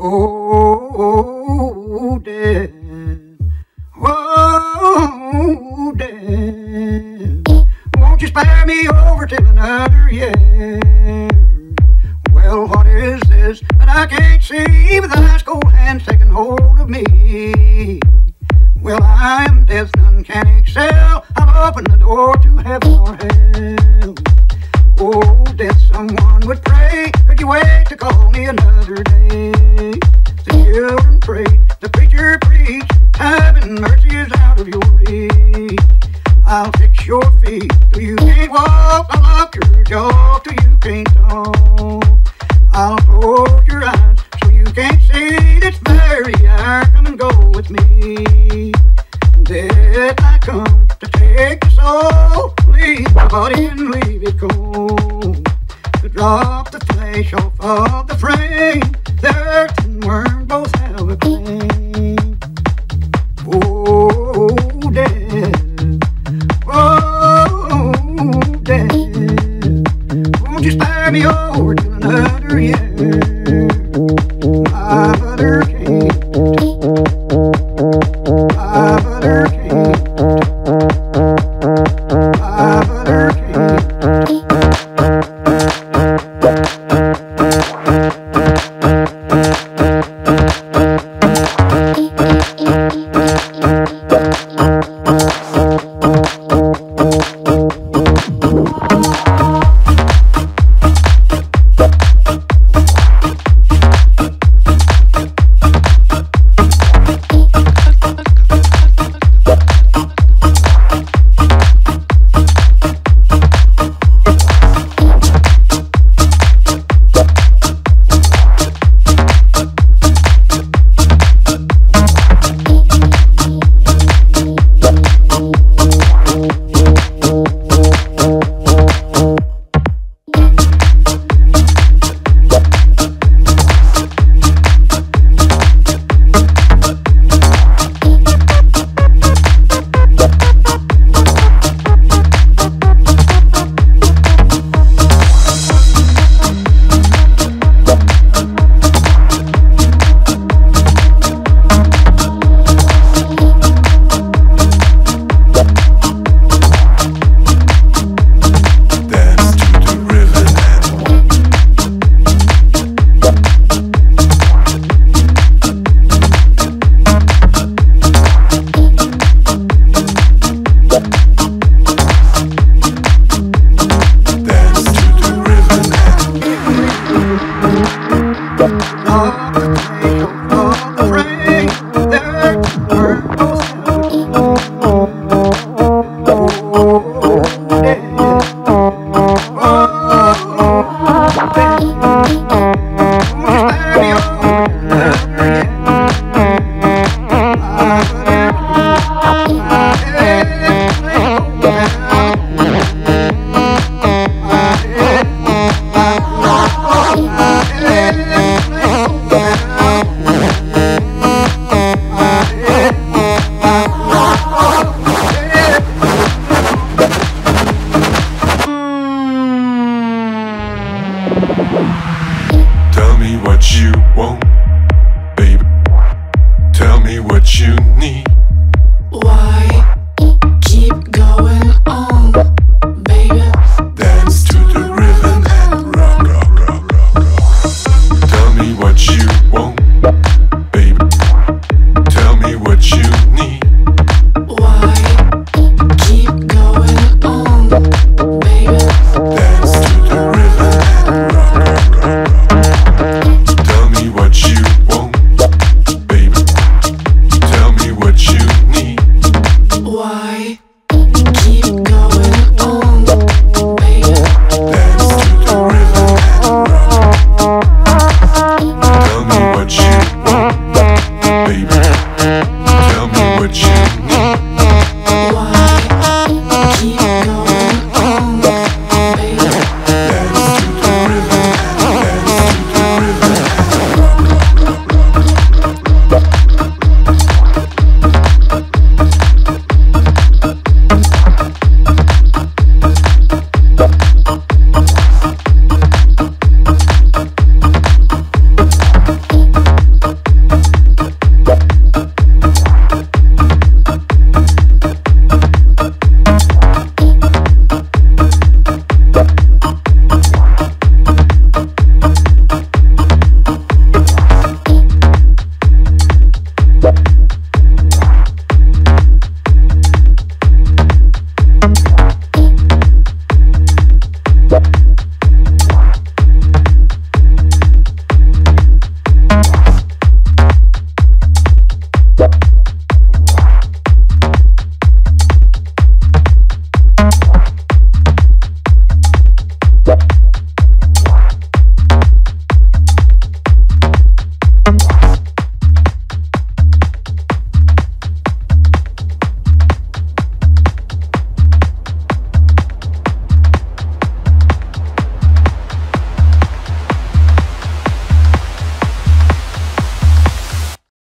Oh, Dad. Oh, Dad. Won't you spare me over till another year? Well, what is this that I can't see with ice cold hands taking hold of me? Well, I am death's uncanny excel. I've opened the door to heaven or hell. Oh, death, someone would pray. Wait to call me another day? The children pray, the preacher preach. Time and mercy is out of your reach. I'll fix your feet till you can't walk. I'll lock your jaw till you can't talk. I'll close your eyes so you can't see this very hour. Come and go with me. Death, I come to take your soul. Leave my body and leave it cold. To drop the off of the frame. Earth and worm both have a claim. Oh, death. Oh, death. Won't you spare me oh, over till another year? Me what you want, baby. Tell me what you need. Why